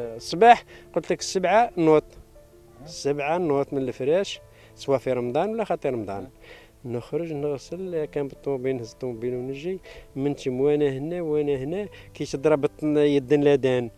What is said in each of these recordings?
الصباح قلت لك السبعة نوط السبعة نوط من الفراش سواء في رمضان ولا خاطر رمضان. نخرج نغسل كان بالطوموبيل نهز الطوموبيل ونجي. من تم وأنا هنا وأنا هنا. كي تضرب يد لادان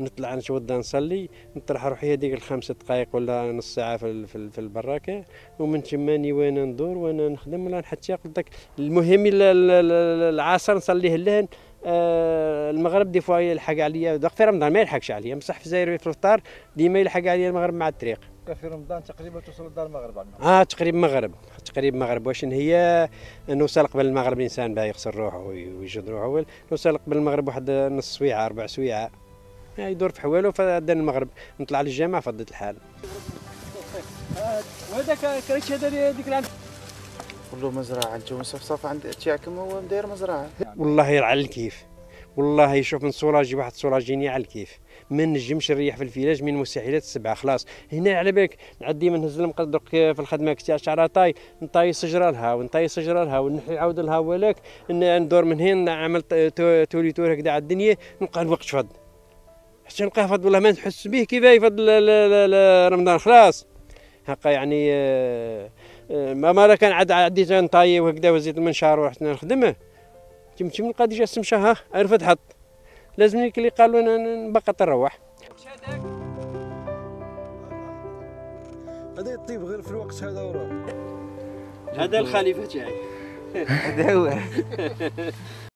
نطلع نتوضا نصلي. نطرح روحي هذيك الخمس دقائق ولا نص ساعة في في, البراكه ومن تماني وأنا ندور وأنا نخدم. حتى قلت لك المهم العصر نصليه لهن المغرب دي فوا يلحق عليا. في رمضان ما يلحقش عليا. بصح في الجزائر في الفطار ديما يلحق عليا المغرب مع الطريق. في رمضان تقريبا توصل لدار المغرب آه تقريبا المغرب تقريبا المغرب واش هي نوصل قبل المغرب الانسان باه يغسل روحه ويجد روحه. نوصل قبل المغرب واحد نص سويعة أربع سويعة. يدور في حواله فدان المغرب. نطلع للجامع فضت الحال. وهذاك كريتش هذا ديك العام. كله مزرعة أنتم صفصف عند تاعكم هو داير مزرعة. والله على الكيف. والله يشوف من صولاجي واحد صولاجيني على الكيف. ما نجمش نريح في الفيلاج من مستحيلات السبعة خلاص. هنا على بالك نعدي من نهز المقدر في الخدمة تاع شعره طاي. نطاي سجرة لها ونطاي سجرة لها ونحي عاود لها ولك ندور من هنا نعمل تولي تور هكذا على الدنيا نبقى الوقت فض. حتى نلقاه فض والله ما نحس به كيف يفض رمضان خلاص. هكا يعني ما ما كان عاد عديت نطاي وهكذا وزيت المنشار ورحت نخدمه. تم تم نلقى ديجا السمشة ها عرفت حط. لازم اللي قالوا نبقى تروح. هذا يطيب غير في الوقت هذا وراه. هذا الخليفة تاعي هذا هو.